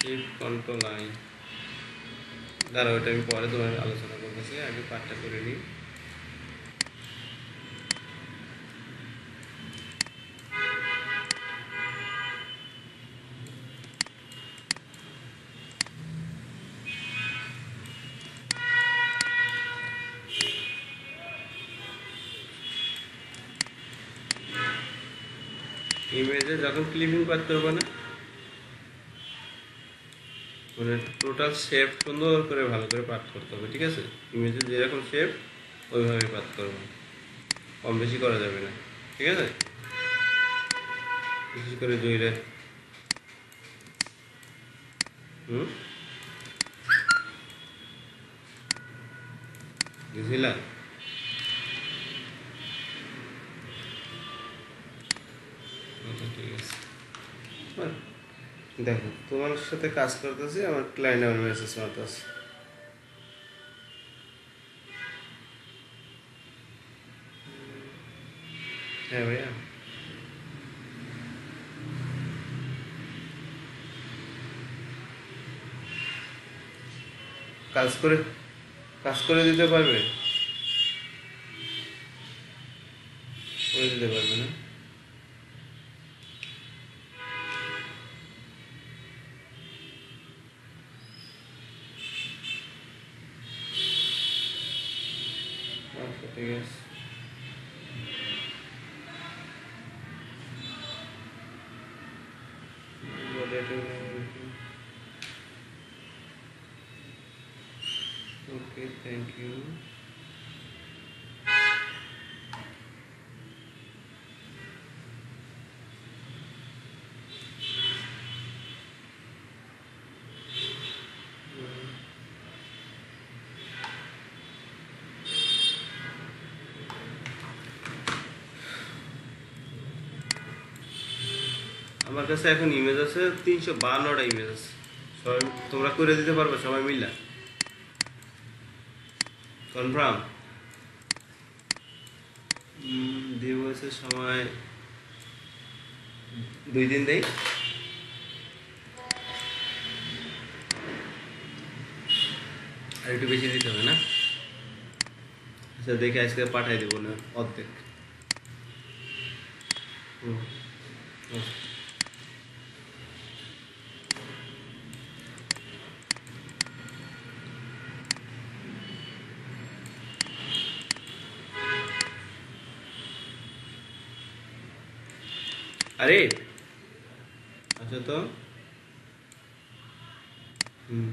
Shift control I দাঁড়া ওটা আমি পরে তোমার আলোচনা করতেছি, আগে পাঠটা করে নিই। ইমেজে যখন ক্লিপিং পাত করবে না মানে টোটাল শেপ সুন্দর করে ভালো করে পাঠ করতে হবে, ঠিক আছে? ইমেজে যেরকম শেপ ওইভাবে পাঠ করবে। কম বেশি করা যাবে না, ঠিক আছে? বিশেষ করে জয়ীরে। হুম? বুঝলা? আচ্ছা ঠিক আছে। দেখো, তোমার সাথে কাজ করতেছি, আমার ক্লায়েন্ট আমার মেসেজ মারতেছে। হ্যাঁ ভাইয়া। কাজ করে কাজ করে দিতে পারবে? আমার কাছে এখন ইমেজ আছে তিনশো বান্নটা ইমেজ আছে। সবাই তোমরা করে দিতে পারবে সবাই মিললা কনফার্ম দিবসের সময় দুই দিন দেই। আর একটু বেশি দিতে হবে না? আচ্ছা দেখে আজকে পাঠাই দেবো না অর্ধেক। হুম আচ্ছা। আরে। আচ্ছা তো। হুম।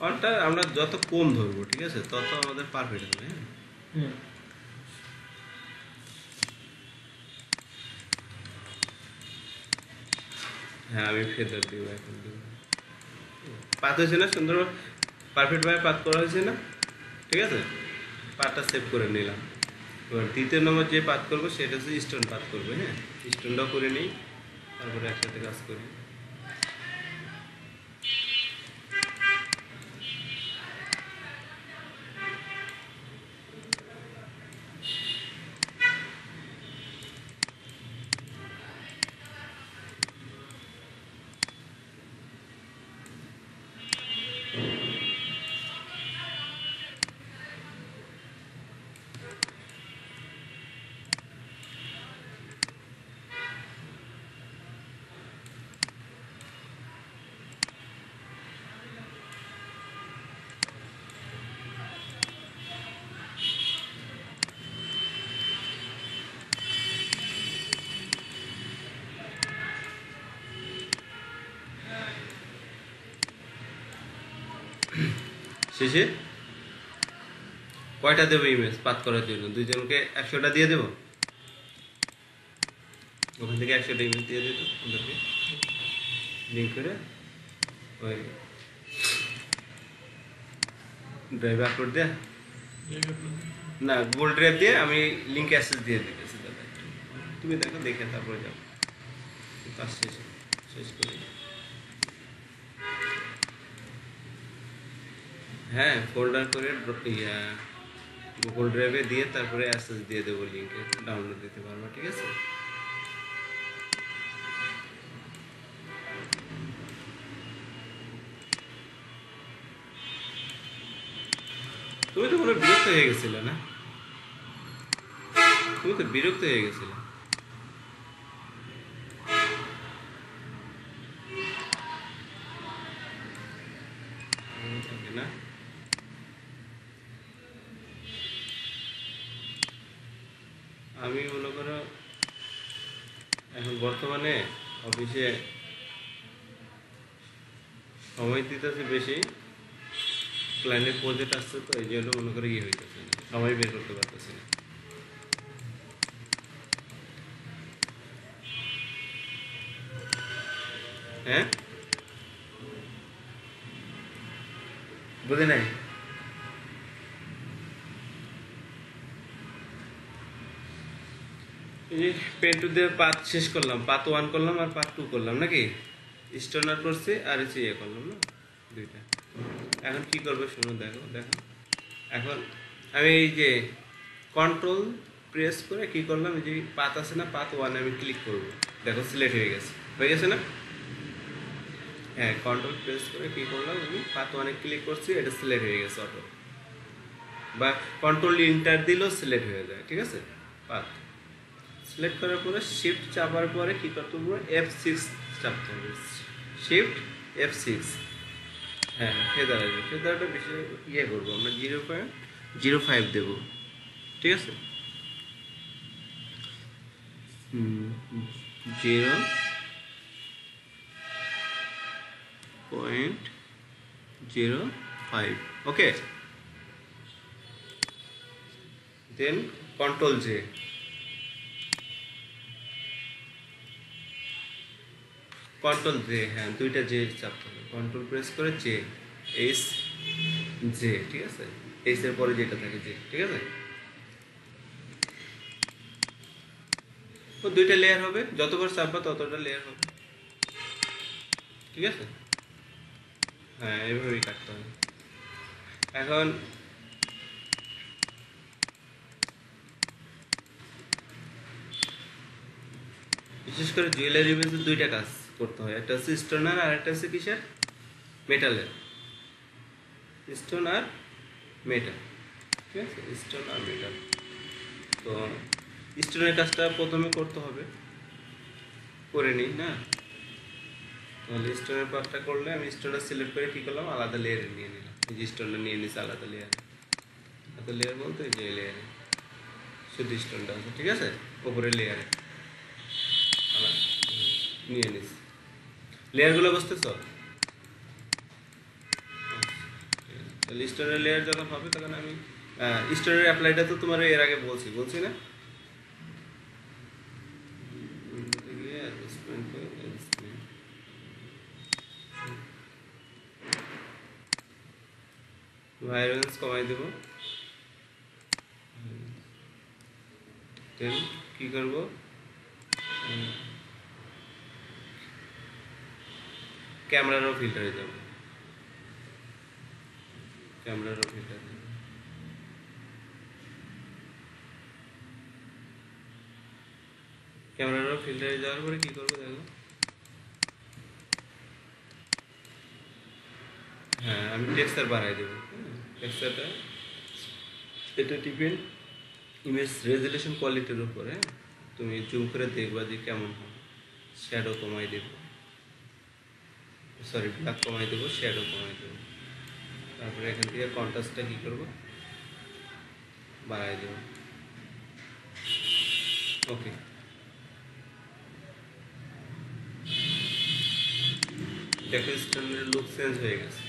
অনটা আমরা যত কম ধরবো ঠিক আছে? তত আমাদের পারফেক্ট হবে হ্যাঁ? হ্যাঁ আমি ফেদার দিব এখন দিব। পাত হয়েছে না, সুন্দর পারফেক্টভাবে পাত করা হয়েছে না? ঠিক আছে? পাতটা সেভ করে নিলাম। এবার দ্বিতীয় নম্বর যে পাত করব, সেটা হচ্ছে স্টোন পাত করব হ্যাঁ? স্টোনটাও করে নিই, তারপরে একসাথে কাজ করি। শেষে কয়টা দেবো ইমেজ পাত করার জন্য? দুইজনকে একশোটা দিয়ে দেবো? ওখান থেকে একশোটা ইমেজ দিয়ে দিত ওদেরকে। লিঙ্ক করে ওই ড্রাইভ আপলোড দেয়া? না গুগল ড্রাইভ দিয়ে আমি লিঙ্ক অ্যাক্সেস দিয়ে দিতেছি দাদা তুমি দেখো দেখে তারপরে যাও। কাজ শেষ শেষ করে হ্যাঁ ফোল্ডার করে গুগল ড্রাইভে দিয়ে তারপরে অ্যাক্সেস দিয়ে দেবো লিঙ্কে ডাউনলোড দিতে পারব, ঠিক আছে? তুমি তো কোনো বিরক্ত হয়ে গেছিলে না? তুমি তো বিরক্ত হয়ে গেছিলে। প্রজেক্ট আসছে তো, এই জন্য মনে করে ইয়ে হইতেছে না বের করতে পারতেছি না। হ্যাঁ? বুঝি নাই? পেন টু দিয়ে পাত শেষ করলাম পাত ওয়ান করলাম আর পাত টু করলাম নাকি? স্টোনার করছি আর ইয়ে করলাম না, দুইটা। এখন কি করবে শুনুন, দেখো দেখো। এখন আমি এই যে কন্ট্রোল প্রেস করে কি করলাম যে পাত আছে না, পাত ওয়ানে আমি ক্লিক করব। দেখো সিলেক্ট হয়ে গেছে। হয়ে গেছে না? হ্যাঁ কন্ট্রোল প্রেস করে কি করলাম আমি, পাত ওয়ানে ক্লিক করছি, এটা সিলেক্ট হয়ে গেছে অটো বা কন্ট্রোল ইন্টার দিলেও সিলেক্ট হয়ে যায়, ঠিক আছে? পাত। সিলেক্ট করার পরে শিফট চাপার পরে কি করতে হবে? এফ সিক্স চাপতে হবে। শিফট এফ সিক্স হ্যাঁ ফেদার আসবে ফেদারটা বেশি ইয়ে করব, আমরা জিরো পয়েন্ট, জিরো ফাইভ দেবো। ঠিক আছে? Zero point, zero five, okay? Then control J control J হ্যাঁ দুইটা জে চাপতে হবে কন্ট্রোল প্রেস করে জে এস জে ঠিক আছে? এস এর পরে যেটা থাকে জে ঠিক আছে? ও দুইটা লেয়ার হবে, যতবার চাপবা ততটা লেয়ার হবে। ঠিক আছে? হ্যাঁ এভাবেই কাটতে হবে। এখন বিশেষ করে জুয়েলারি বেসে দুইটা কাজ। করতে হয়। একটা হচ্ছে স্টোনার আর একটা হচ্ছে কিসের? মেটালের স্টোন আর মেটাল ঠিক আছে? স্টোন আর মেটাল তো স্টোনের কাজটা প্রথমে করতে হবে। করে নিই, না? তাহলে স্টোনের পার্টটা করলে আমি স্টোনটা সিলেক্ট করে কী করলাম? আলাদা লেয়ারে নিয়ে নিলাম। এই যে স্টোনটা নিয়ে নিচ্ছি আলাদা লেয়ার আলাদা লেয়ার বলতে যে লেয়ারে শুধু স্টোনটা আছে, ঠিক আছে? উপরে লেয়ারে আলাদা। নিয়ে নিস লেয়ারগুলো বুঝতেছ? তাহলে স্টোনের লেয়ার যখন হবে, তখন আমি স্টোনের অ্যাপ্লাইটা তো তোমার এর আগে বলছি বলছি না? Adjustment। কমাই দেব। দেন কি করব? ক্যামেরারও ফিল্টারে যাব ক্যামেরারও ফিল্টার ক্যামেরারও ফিল্টারে যাওয়ার পরে কি করব দেখো? হ্যাঁ আমি টেক্সচার বাড়াই দেবো টেক্সচারটা এটা টিপেন ইমেজ রেজুলেশন কোয়ালিটির উপরে তুমি জুম করে দেখবা যে কেমন হয় শ্যাডো কমাই দেব। সরি ব্ল্যাক কমাই দেবো শ্যাডো কমাই দেবো। তারপরে এখান থেকে কন্ট্রাস্টটা কী করব? বাড়াই দেবো। ওকে দেখো স্ট্যান্ডার্ড লুক চেঞ্জ হয়ে গেছে।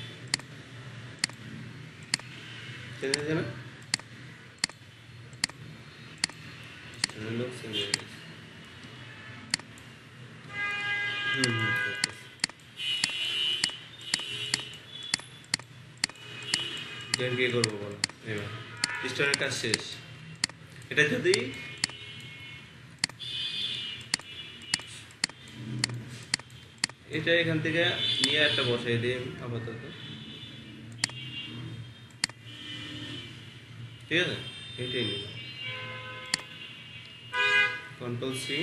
চেঞ্জ হয়েছে না স্ট্যান্ডার্ড লুক চেঞ্জ হয়ে গেছে। হুম হুম। দেন কি করব বলো? এবার কাজ শেষ। এটা যদি এটা এখান থেকে নিয়ে একটা বসাই দিই আপাতত। ঠিক আছে? এটাই নিলাম। Control C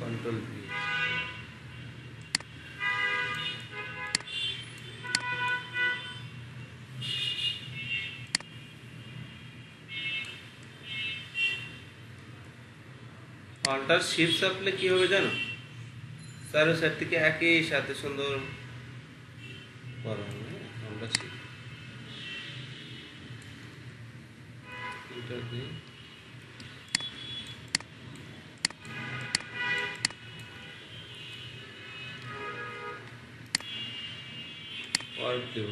control V alter shift চাপলে কি হবে জানো? চারো সাইড থেকে একই সাথে সুন্দর এন্টার দেব।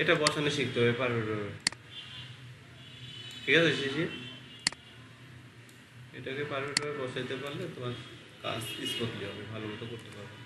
এটা বসানো শিখতে হবে, পারবে ঠিক আছে, শিশি? এটাকে পারফেক্টভাবে বসাইতে পারলে তোমার কাজ স্মুথলি হবে, ভালো মতো করতে পারবে।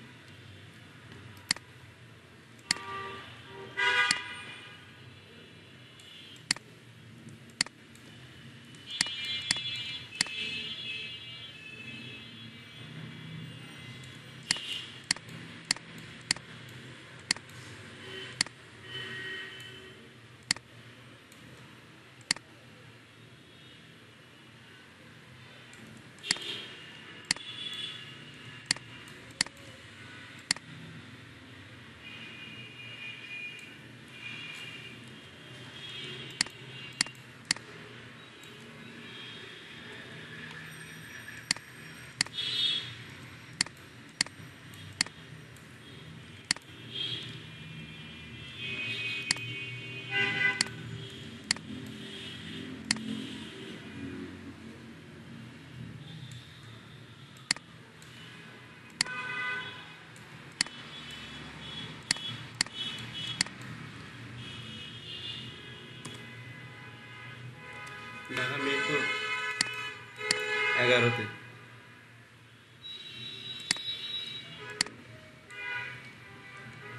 এগারোতে।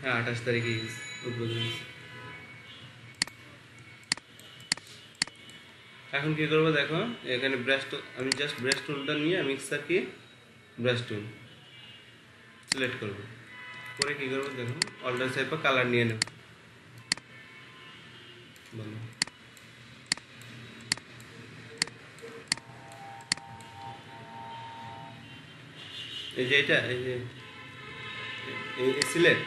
হ্যাঁ আঠাশ তারিখে উদ্বোধন এখন কি করব দেখো, এখানে ব্রাশ আমি জাস্ট ব্রাশ টুলটা নিয়ে মিক্সার কি ব্রাশ টুল সিলেক্ট করব। করে কি করব দেখো অল্টার সাইড কালার নিয়ে নেব। এই যে এটা, এই যে, এই- সিলেট।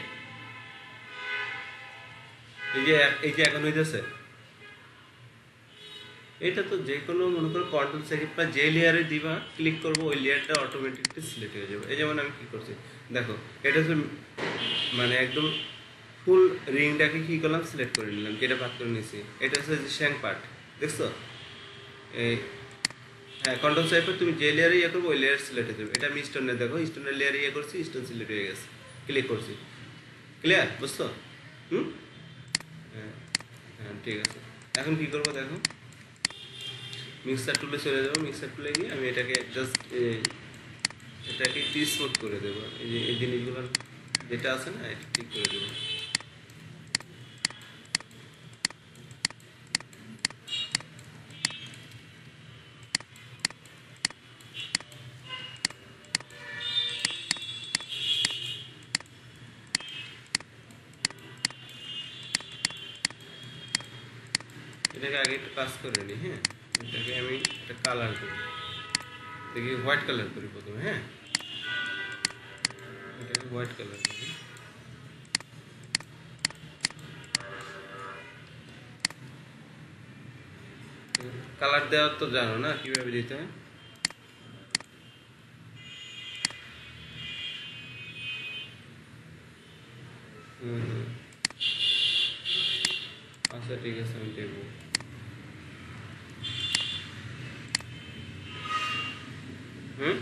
এই যে এই যে এখন হইতেছে। এটা তো যে কোনো, মনে করো কন্ট্রোল সেকেন্ড বা যে লেয়ারে দিবা ক্লিক করব, ওই লেয়ারটা অটোমেটিকলি সিলেক্ট হয়ে যাবে। এই যেমন আমি কি করছি, দেখো, এটা হচ্ছে মানে একদম ফুল রিংটাকে কি করলাম, সিলেক্ট করে নিলাম যেটা ভাগ করে নিয়েছি। এটা হচ্ছে যে শ্যাং পার্ট দেখছ? এই হ্যাঁ কন্ট্রোল সাইপে তুমি যে লেয়ারে ইয়ে করব, ওই লেয়ার সিলেক্ট হয়ে যাবে। এটা আমি স্টোনের দেখো স্টোনের লেয়ারে ইয়ে করছি স্টোন সিলেক্ট হয়ে গেছে। ক্লিক করছি। ক্লিয়ার বুঝছ? হুম? হ্যাঁ হ্যাঁ ঠিক আছে। এখন কি করব দেখো? মিক্সার টুলে চলে যাব। মিক্সার টুলে গিয়ে আমি এটাকে জাস্ট এটাকে টি করে দেবো। এই যে, এই জিনিসগুলো যেটা আছে না, এটা ঠিক করে দেবো। এটাকে আগে একটু কাজ করে নিই হ্যাঁ এটাকে আমি একটা কালার করি দেখি হোয়াইট কালার করি প্রথমে হ্যাঁ এটাকে হোয়াইট কালার করি কালার দেওয়ার তো জানো না কীভাবে দিতে হয় হুম হুম আচ্ছা ঠিক আছে আমি দেখব হুম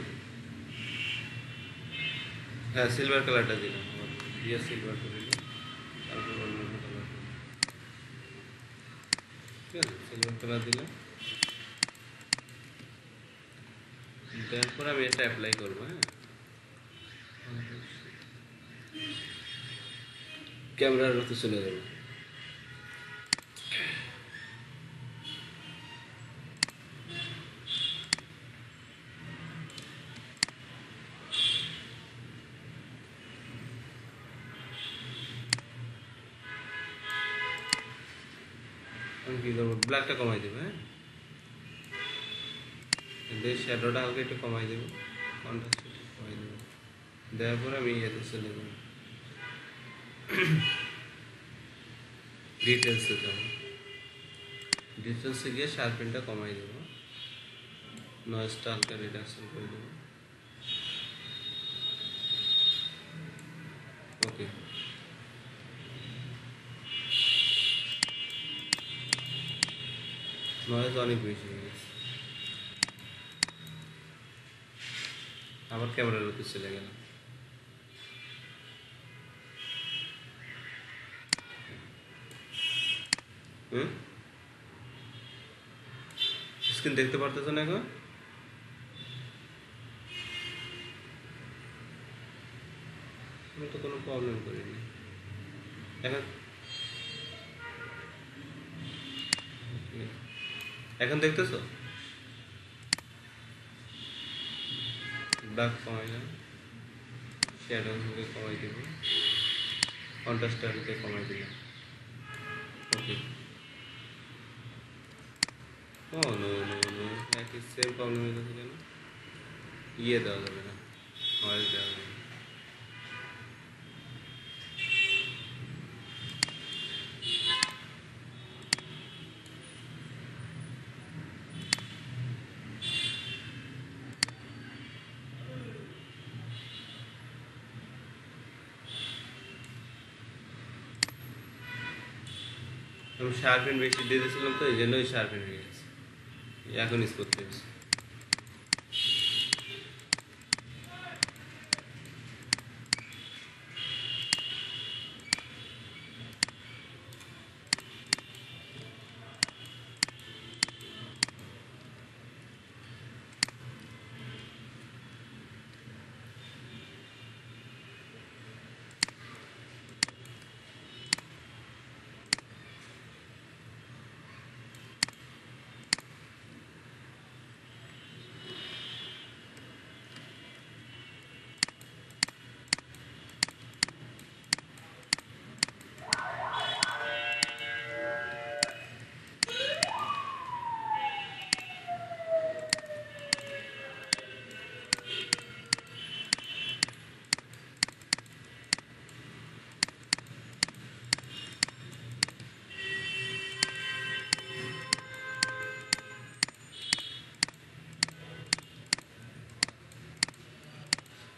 হ্যাঁ সিলভার কালারটা দিলাম। দিয়ে সিলভার করে দিলাম। তারপর অন্য অন্য কালার ঠিক আছে সিলভার কালার দিলাম। দেওয়ার পর আমি এটা অ্যাপ্লাই করব হ্যাঁ। ক্যামেরার মতো চলে যাব। ব্ল্যাকটা কমাই দেবো হ্যাঁ? দিয়ে শ্যাডোটা হালকা একটু কমাই দেবো কন্ট্রাস্ট কমাই দেবো। দেওয়ার পরে আমি ইয়েতে চলে যাব। ডিটেলসে যাব। ডিটেলসে গিয়ে শার্পেনটা কমাই দেবো। নয়েজটা হালকা রিডাকশন করে দেবো। নয়েজ অনেক বেশি হয়ে গেছে। আবার ক্যামেরার লোকে চলে গেলাম। হুম? স্ক্রিন দেখতে পারতেছ না এখন? আমি তো কোনো প্রবলেম করিনি। এখন এখন দেখতেছো? দাগ কমাই না শ্যাডো কমাই দেবো। কন্ট্রাস্টারকে কমাই দিলাম। Okay oh no no no একই সেম প্রবলেম হয়ে গেছে কেন? ইয়ে দেওয়া যাবে না। অয়েল দেওয়া যাবে না আমি শার্পেন বেশি দিয়ে দিয়েছিলাম তো এই জন্যই শার্পেন হয়ে গেছে। এখন ইউজ করতে হয়েছে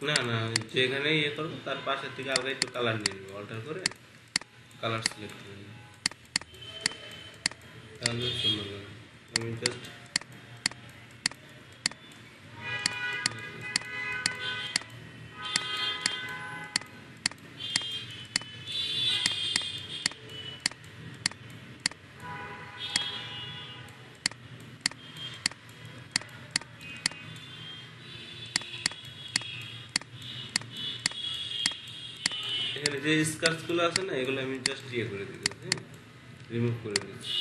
না না, যেখানে ইয়ে করব, তার পাশের থেকে আলগা একটু কালার নিয়ে নেব অল্টার করে কালার সিলেক্ট করে নেব। তাহলে সুন্দর আমি জাস্ট স্কার্চগুলো আছে না এগুলো আমি জাস্ট ইয়ে করে দিতে হ্যাঁ? রিমুভ করে দিচ্ছি।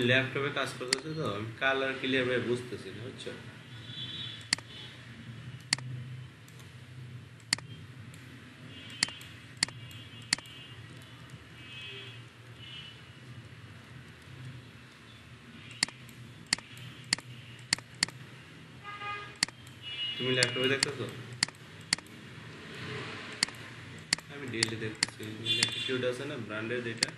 ল্যাপটপে কাজ করতেছি তো, আমি কালার ক্লিয়ার ভাবে বুঝতেছি না, বুঝছ? তুমি ল্যাপটপে দেখতেছো? আমি ডেলি দেখতেছি ল্যাটিটিউড আছে না ব্র্যান্ডের যেটা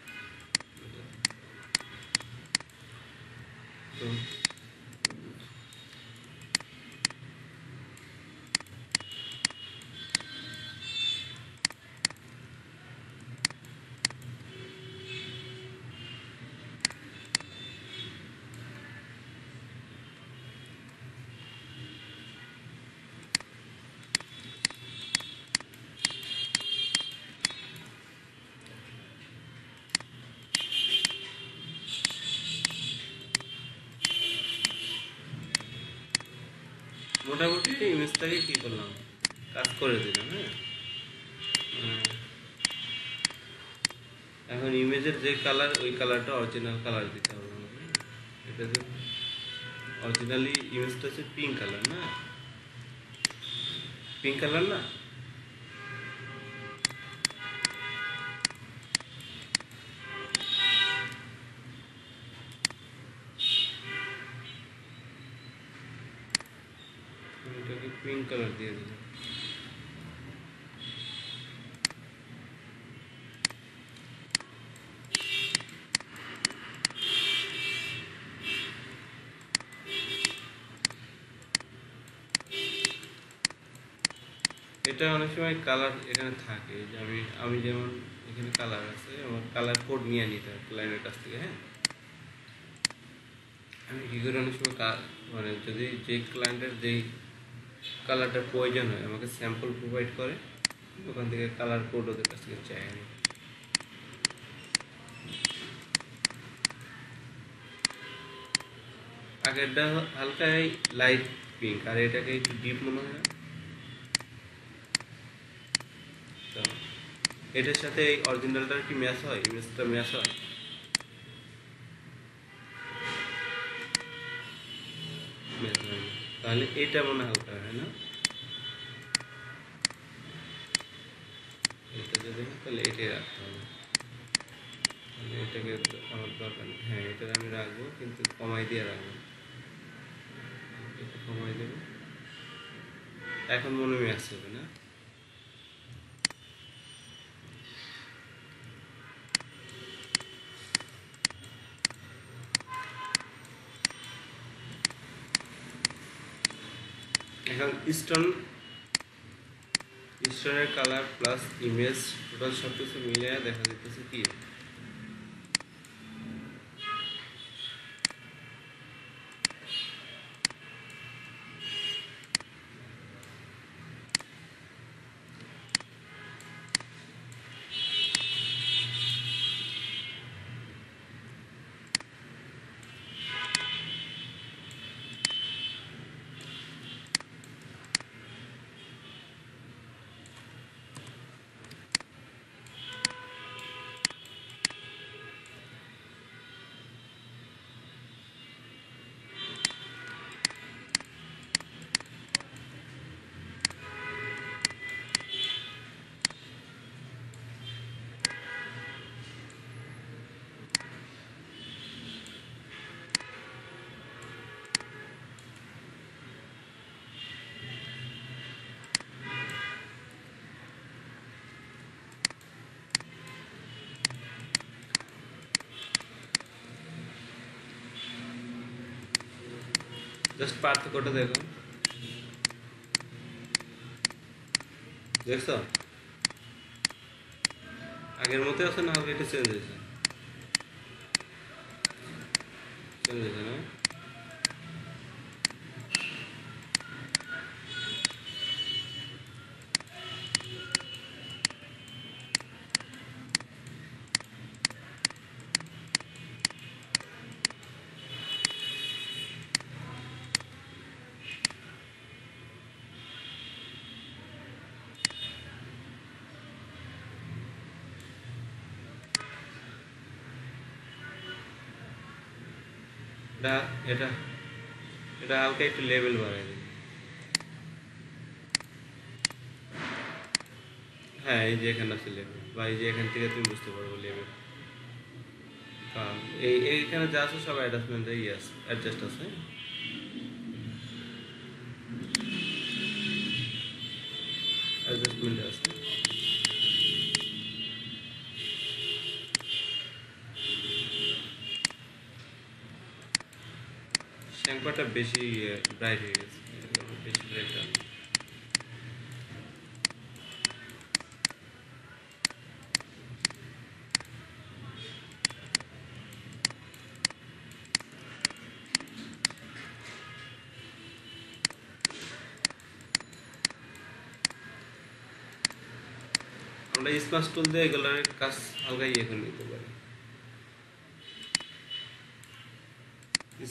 মোটামুটি ইমেজটাকে কি করলাম? কাজ করে দিলাম হ্যাঁ? এখন ইমেজের যে কালার ওই কালারটা অরিজিনাল কালার দিতে হবে আমাকে এটা যে অরিজিনালি ইমেজটা হচ্ছে পিঙ্ক কালার না? পিঙ্ক কালার না? এটা অনেক সময় কালার এখানে থাকে যে আমি আমি যেমন এখানে কালার আছে, আমার কালার কোড নিয়ে নিতে হয় ক্লায়েন্টের কাছ থেকে হ্যাঁ? আমি কী করে অনেক সময় মানে যদি যে ক্লায়েন্টের যেই কালারটার প্রয়োজন হয়, আমাকে স্যাম্পল প্রোভাইড করে, ওখান থেকে কালার কোড ওদের কাছ থেকে চাই আমি। আগেরটা হালকা লাইট পিঙ্ক আর এটাকে একটু ডিপ মনে হয় না? তো এটার সাথে এই অরিজিনালটার কি ম্যাচ হয়? ইমেজটা ম্যাচ হয়? ম্যাচ হয় তাহলে এটা মনে হয় হালকা হয় না? এটা যদি তাহলে এটাই রাখতে হবে। তাহলে এটাকে আমার দরকার নেই। হ্যাঁ এটা আমি রাখব, কিন্তু কমাই দিয়ে রাখব। এটা কমাই দেবো। এখন মনে ম্যাচ হবে না। এখন স্টোন স্টোনের কালার প্লাস ইমেজ টোটাল সব কিছু মিলিয়ে দেখা যেতেছে কি? জাস্ট পার্থক্যটা দেখো দেখছ আগের মতো আছে না এটা চেঞ্জ হয়েছে চেঞ্জ হয়েছে না এটা এটা এটা হালকা একটু লেভেল বাড়াই দিই হ্যাঁ এই যে এখানে আছে লেভেল বা এই যে এখান থেকে তুমি বুঝতে পারব লেভেল এই, এইখানে যা আছে সব অ্যাডজাস্টমেন্ট আছে অ্যাডজাস্ট আছে। বেশি ব্রাইট হয়ে গেছে বেশি ব্রাইট আমরা স্মার্ট টুল দিয়ে এগুলোর কাজ হালকা ইয়ে করে নিতে পারি।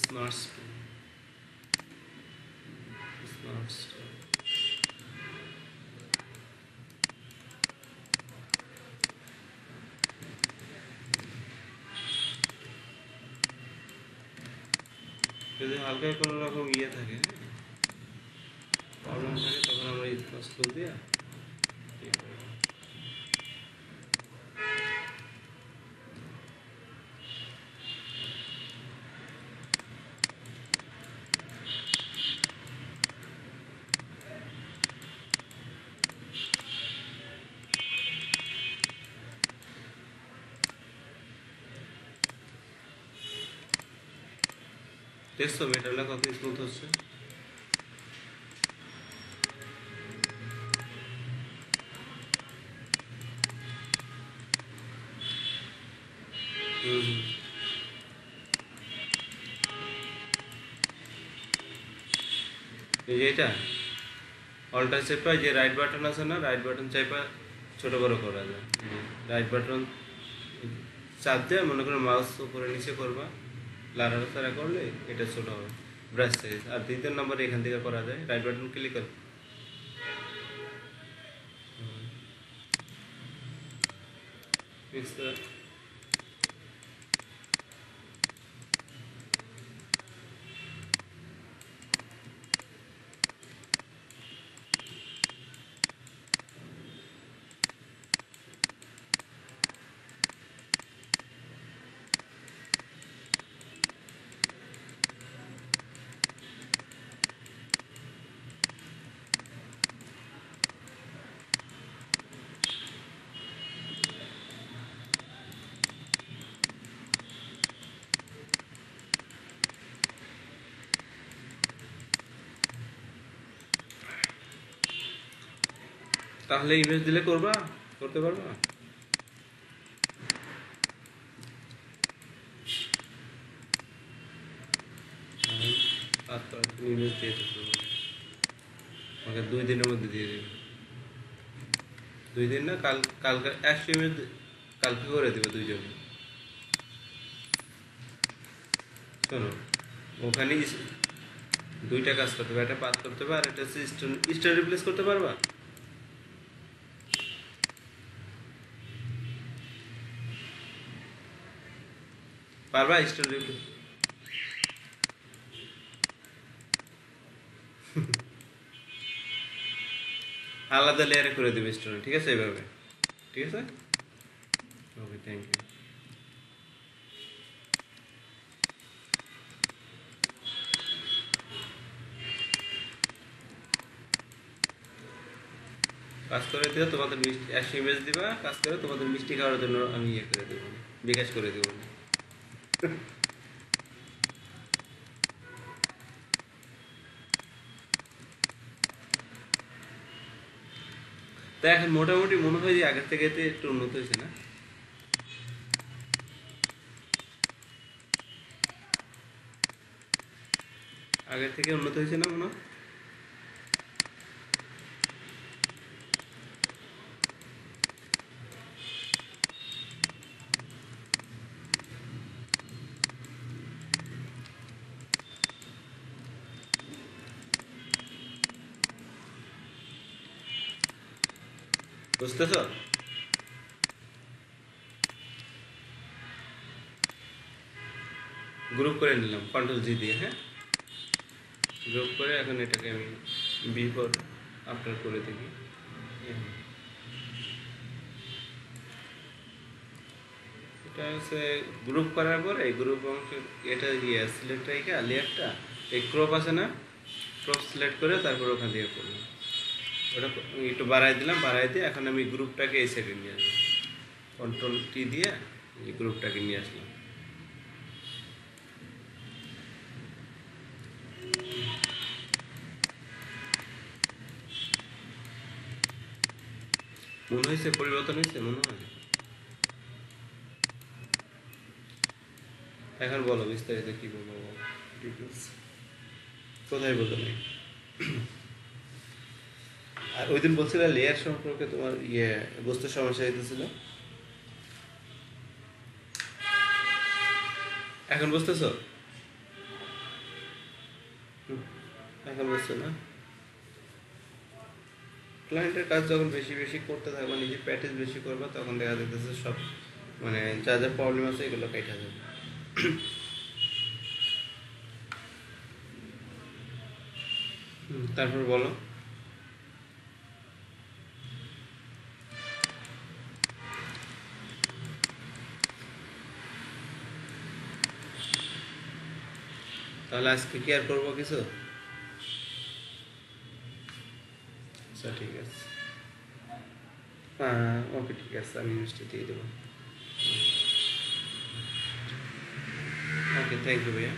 Smart tool. যদি হালকা কোনো রকম ইয়ে থাকে প্রবলেম থাকে তখন আমরা ইয়ে করে দিই। দেখছ মেটারটা কত স্মুথ হচ্ছে। এই যে এটা অল্টা চেপা যে রাইট বাটন আছে না রাইট বাটন চেপা ছোট বড় করা যায় রাইট বাটন চাপ দিয়ে মনে করো মাউস উপরে নিচে করবা লাড়াচাড়া করলে এটা ছোট হবে ব্রাশ সাইজ আর দ্বিতীয় নম্বর এখান থেকে করা যায় রাইট বাটন ক্লিক করো Fix তাহলে ইমেজ দিলে করবা? করতে পারবা? ইমেজ দিয়ে আমাকে দুই দিনের মধ্যে দিয়ে দেবে। দুই দিন না, কাল কালকে একশো ইমেজ কালকে করে দেবে দুইজনে। শোনো, ওখানে দুইটা কাজ করতে হবে। একটা পাস করতে হবে আর একটা হচ্ছে স্টার রিপ্লেস করতে পারবা? পারবা আলাদা লেয়ারে করে দেবে স্টোরে ঠিক আছে এইভাবে ঠিক আছে? ওকে থ্যাংক ইউ কাজ করে দিও, তোমাদের মিষ্টি একশো ইমেজ দিবা, কাজ করে তোমাদের মিষ্টি খাওয়ার জন্য আমি ইয়ে করে দেবো, বিকাশ করে দেবো। তা এখন মোটামুটি মনে হয় যে আগের থেকে একটু উন্নত হয়েছে না আগের থেকে উন্নত হয়েছে না মনে হয়? বুঝতেছ? গ্রুপ করে নিলাম কন্ট্রোল জি দিয়ে হ্যাঁ? গ্রুপ করে এখন এটাকে আমি বিফোর আফটার করে দেখি। এটা হচ্ছে গ্রুপ করার পরে, এই গ্রুপ অংশ এটা ইয়ে সিলেক্ট রেখে লেয়ারটা এই ক্রপ আছে না ক্রপ সিলেক্ট করে তারপর ওখান দিয়ে করলাম। ওটা একটু বাড়াই দিলাম বাড়াই দিয়ে এখন আমি গ্রুপটাকে এই সাইডে নিয়ে আসলাম কন্ট্রোল টি দিয়ে গ্রুপটাকে নিয়ে আসলাম। মনে হয়েছে পরিবর্তন হয়েছে? মনে হয়। এখন বলো বিস্তারিত কি বলব? কোথায় বলতে নেই আর ওই দিন বলছিলে লেয়ার সম্পর্কে তোমার ইয়ে বস্তুর সমস্যা হইতেছিল এখন বুঝতেছো? এখন বুঝছ না? ক্লায়েন্টের কাজ যখন বেশি বেশি করতে থাকবে নিজে প্র্যাকটিস বেশি করবে, তখন দেখা যেতেছে সব মানে যা যা প্রবলেম আছে এগুলো কেটে যাবে। তারপর বলো। তাহলে আজকে কি আর করব কিছু? আচ্ছা ঠিক আছে। হ্যাঁ ওকে, ঠিক আছে, আমি মিষ্টি দিয়ে দেবো। ওকে থ্যাংক ইউ ভাইয়া।